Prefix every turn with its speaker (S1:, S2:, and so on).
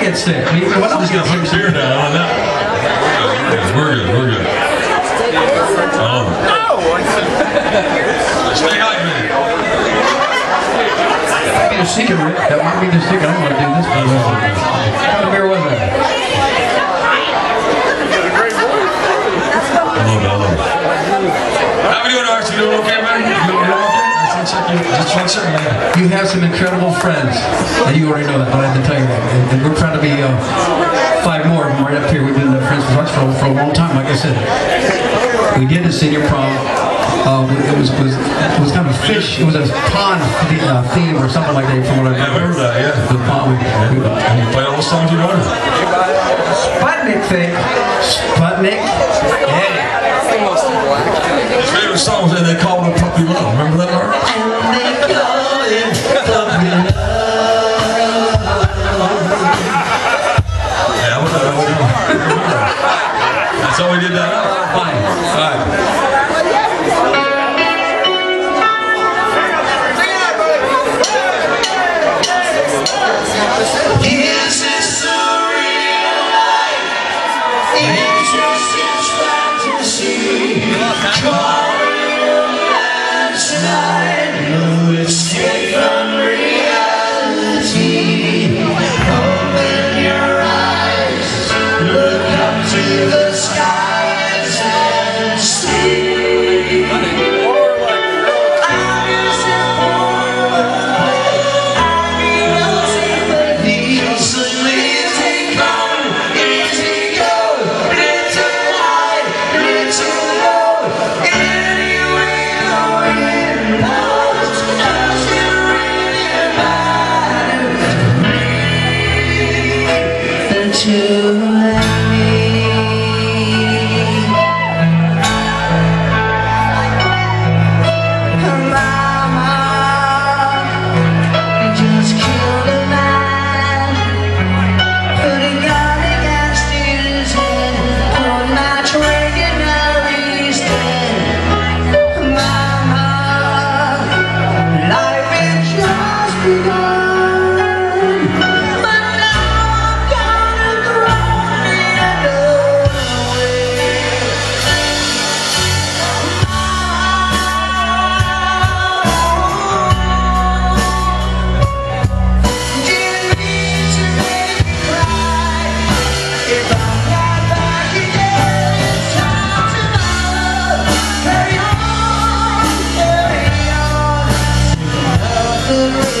S1: get sick. We, we don't
S2: Just
S1: get
S2: gotta put
S1: sick.
S2: beer down on that. We're good, we're good. Oh. Stay hydrated.
S1: Might be the secret, That might be the secret. I don't want to do this. Kind of beer was that?
S2: Hello. How we doing, Archie? Doing okay, You
S1: have some incredible friends, and you already know that, but I have to tell you that. And, and we're proud to be uh, five more of them right up here. We've been uh, friends with us for, for a long time, like I said. We did the senior prom. Uh, it was was it was kind of a fish. It was a pond the- uh, theme or something like that. From what I
S2: Yeah, I remember that, yeah.
S1: The pond. We, we,
S2: You play all the songs you learned.
S1: Sputnik thing. Sputnik. Yeah.
S2: Favorite songs, that they called it Puppy Love. Remember that, Art?
S3: To the Really